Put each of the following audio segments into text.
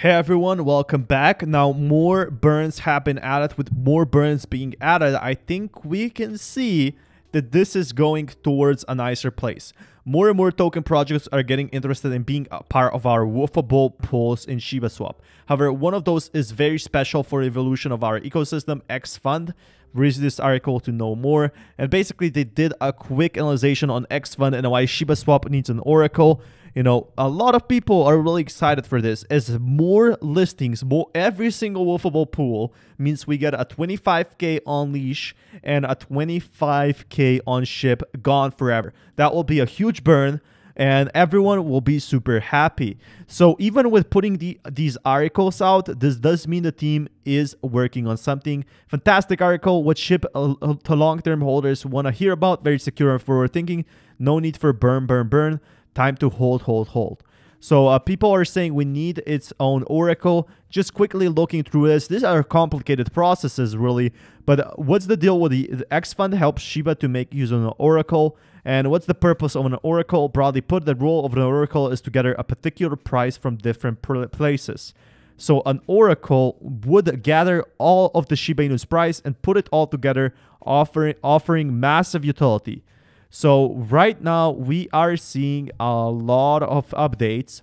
Hey everyone, welcome back. Now more burns have been added. With more burns being added, I think we can see that this is going towards a nicer place. More and more token projects are getting interested in being a part of our Wolfable pools in Shiba Swap. However, one of those is very special for the evolution of our ecosystem, xFUND. Read this article to know more. And basically, they did a quick analysis on xFUND and why Shiba Swap needs an Oracle. You know a lot of people are really excited for this. As more listings more every single wolfable pool means we get a 25k on leash and a 25k on SHIB gone forever. That will be a huge burn and everyone will be super happy. So even with putting the these articles out, this does mean the team is working on something. Fantastic article, what SHIB uh, uh to long-term holders want to hear about, very secure and forward thinking. No need for burn, burn, burn. Time to hold, hold, hold. So uh, people are saying we need its own Oracle. Just quickly looking through this, these are complicated processes really. But what's the deal with the, the xFUND helps Shiba to make use of an Oracle? And what's the purpose of an Oracle? Broadly put, the role of an Oracle is to gather a particular price from different places. So an Oracle would gather all of the Shiba Inu's price and put it all together, offering offering massive utility. So right now we are seeing a lot of updates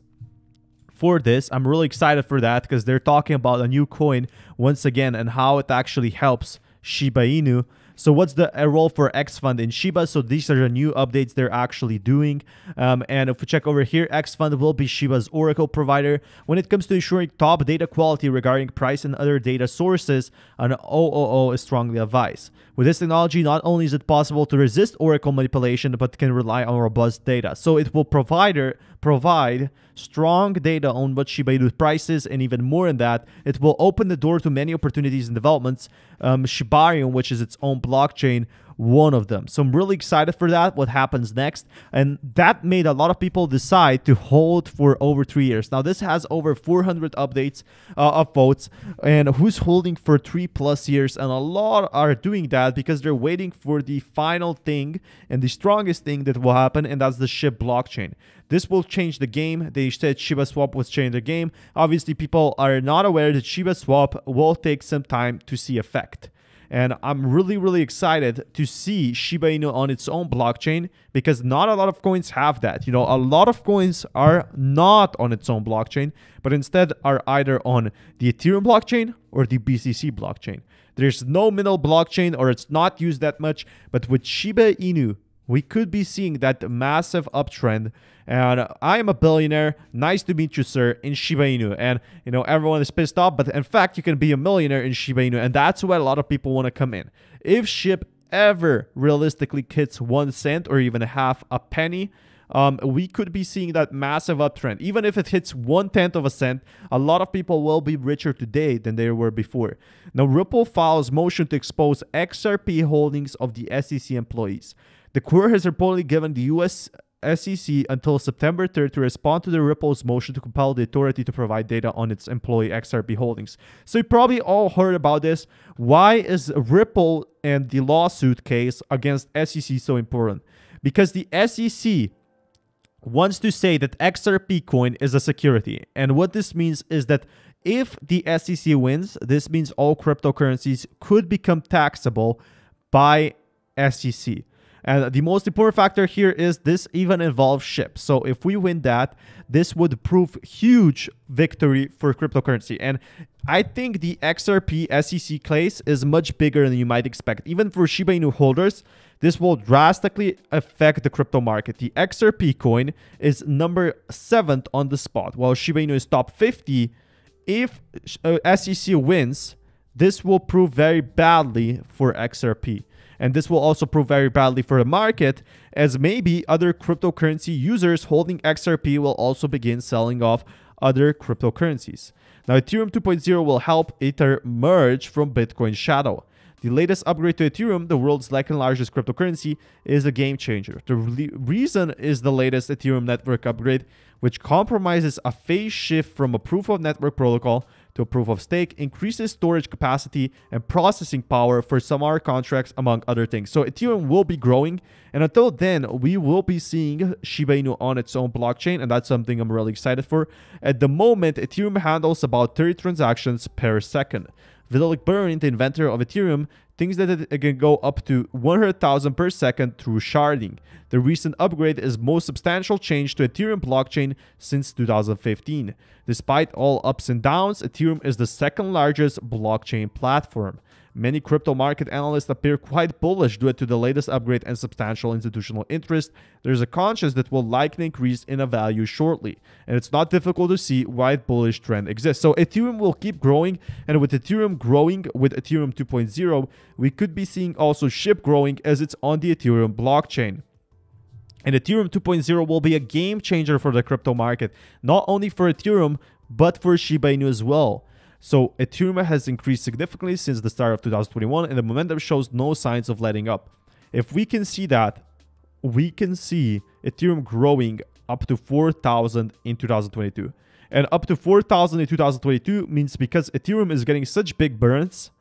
for this. I'm really excited for that because they're talking about a new coin once again and how it actually helps Shiba Inu. So what's the role for xFUND in Shiba? So these are the new updates they're actually doing. Um, and if we check over here, xFUND will be Shiba's Oracle provider. When it comes to ensuring top data quality regarding price and other data sources, an OOO is strongly advised. With this technology, not only is it possible to resist Oracle manipulation, but can rely on robust data. So it will provide, provide strong data on what Shiba Inu prices, and even more than that, it will open the door to many opportunities and developments. Um, Shibarium, which is its own blockchain, one of them. So I'm really excited for that, what happens next. And that made a lot of people decide to hold for over three years. Now, this has over 400 updates uh, of votes, and who's holding for three plus years? And a lot are doing that because they're waiting for the final thing and the strongest thing that will happen, and that's the SHIB blockchain. This will change the game. They said Shiba Swap was changing the game. Obviously, people are not aware that Shiba Swap will take some time to see effect. And I'm really, really excited to see Shiba Inu on its own blockchain because not a lot of coins have that. You know, a lot of coins are not on its own blockchain, but instead are either on the Ethereum blockchain or the BSC blockchain. There's no middle blockchain or it's not used that much, but with Shiba Inu, we could be seeing that massive uptrend. And I am a billionaire. Nice to meet you, sir, in Shiba Inu. And, you know, everyone is pissed off, but in fact, you can be a millionaire in Shiba Inu. And that's where a lot of people want to come in. If SHIB ever realistically hits one cent or even half a penny, um, we could be seeing that massive uptrend. Even if it hits one tenth of a cent, a lot of people will be richer today than they were before. Now, Ripple files motion to expose XRP holdings of the SEC employees. The court has reportedly given the U.S. SEC until September 3rd to respond to the Ripple's motion to compel the authority to provide data on its employee XRP holdings. So you probably all heard about this. Why is Ripple and the lawsuit case against SEC so important? Because the SEC wants to say that XRP coin is a security. And what this means is that if the SEC wins, this means all cryptocurrencies could become taxable by SEC. And the most important factor here is this even involves SHIB. So if we win that, this would prove huge victory for cryptocurrency. And I think the XRP SEC case is much bigger than you might expect. Even for Shiba Inu holders, this will drastically affect the crypto market. The XRP coin is number 7th on the spot, while Shiba Inu is top 50. If uh, SEC wins, this will prove very badly for XRP. And this will also prove very badly for the market, as maybe other cryptocurrency users holding XRP will also begin selling off other cryptocurrencies. Now, Ethereum 2.0 will help Ether merge from Bitcoin's shadow. The latest upgrade to Ethereum, the world's second largest cryptocurrency, is a game changer. The re reason is the latest Ethereum network upgrade, which compromises a phase shift from a proof of network protocol to proof of stake, increases storage capacity and processing power for smart contracts, among other things. So Ethereum will be growing. And until then, we will be seeing Shiba Inu on its own blockchain. And that's something I'm really excited for. At the moment, Ethereum handles about 30 transactions per second. Vitalik Buterin, the inventor of Ethereum, thinks that can go up to 100,000 per second through sharding. The recent upgrade is most substantial change to Ethereum blockchain since 2015. Despite all ups and downs, Ethereum is the second largest blockchain platform. Many crypto market analysts appear quite bullish due to the latest upgrade and substantial institutional interest. There's a conscience that will likely increase in a value shortly, and it's not difficult to see why bullish trend exists. So Ethereum will keep growing, and with Ethereum growing with Ethereum 2.0, we could be seeing also SHIB growing as it's on the Ethereum blockchain. And Ethereum 2.0 will be a game changer for the crypto market, not only for Ethereum, but for Shiba Inu as well. So Ethereum has increased significantly since the start of 2021 and the momentum shows no signs of letting up. If we can see that, we can see Ethereum growing up to 4,000 in 2022. And up to 4,000 in 2022 means because Ethereum is getting such big burns,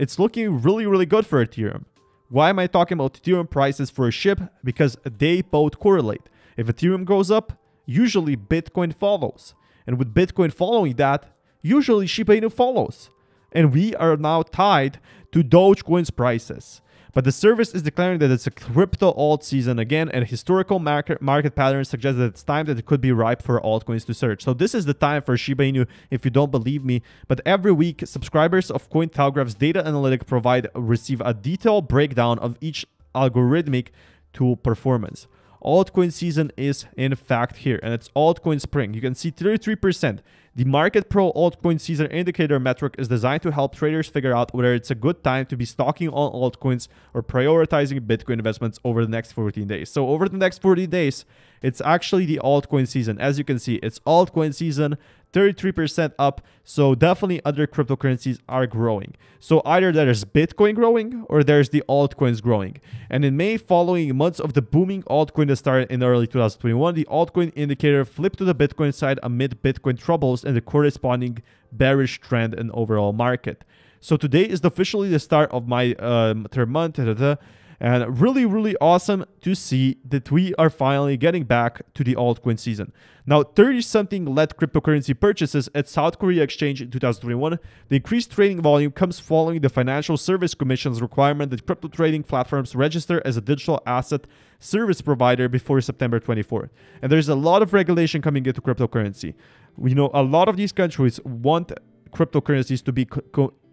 it's looking really, really good for Ethereum. Why am I talking about Ethereum prices for a SHIB? Because they both correlate. If Ethereum goes up, usually Bitcoin follows. And with Bitcoin following that, usually Shiba Inu follows. And we are now tied to Dogecoin's prices. But the service is declaring that it's a crypto alt season again, and historical market market patterns suggest that it's time that it could be ripe for altcoins to surge. So this is the time for Shiba Inu, if you don't believe me. But every week, subscribers of Cointelegraph's data analytic provide receive a detailed breakdown of each algorithmic tool performance altcoin season is in fact here and it's altcoin spring. You can see 33%. The Market Pro altcoin season indicator metric is designed to help traders figure out whether it's a good time to be stocking on altcoins or prioritizing Bitcoin investments over the next 14 days. So over the next 40 days, it's actually the altcoin season. As you can see, it's altcoin season. 33% up. So definitely other cryptocurrencies are growing. So either there's Bitcoin growing or there's the altcoins growing. And in May, following months of the booming altcoin that started in early 2021, the altcoin indicator flipped to the Bitcoin side amid Bitcoin troubles and the corresponding bearish trend in overall market. So today is officially the start of my um, third month. Da, da, da. And really, really awesome to see that we are finally getting back to the altcoin season. Now, 30 something led cryptocurrency purchases at South Korea Exchange in 2021. The increased trading volume comes following the Financial Service Commission's requirement that crypto trading platforms register as a digital asset service provider before September 24th. And there's a lot of regulation coming into cryptocurrency. We know a lot of these countries want cryptocurrencies to be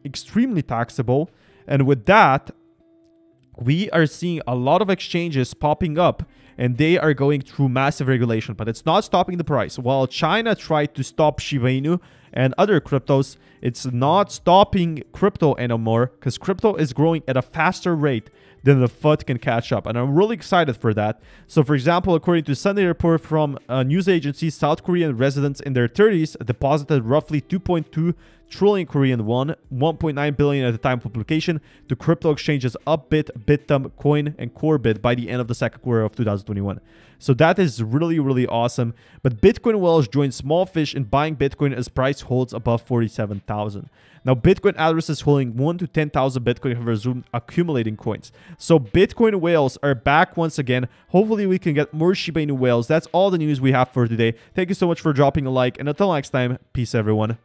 extremely taxable. And with that, we are seeing a lot of exchanges popping up and they are going through massive regulation, but it's not stopping the price. While China tried to stop Shiba Inu and other cryptos, it's not stopping crypto anymore because crypto is growing at a faster rate than the FUD can catch up. And I'm really excited for that. So, for example, according to Sunday report from a news agency, South Korean residents in their 30s deposited roughly 2.2 trillion Korean won, 1.9 billion at the time of publication, to crypto exchanges Upbit, Bithumb, Coin, and Korbit by the end of the second quarter of 2021. So that is really, really awesome. But Bitcoin Whales joined Small Fish in buying Bitcoin as price holds above 47,000. Now, Bitcoin addresses holding 1 to 10,000 Bitcoin have resumed accumulating coins. So Bitcoin whales are back once again. Hopefully we can get more Shiba Inu whales. That's all the news we have for today. Thank you so much for dropping a like. And until next time, peace everyone.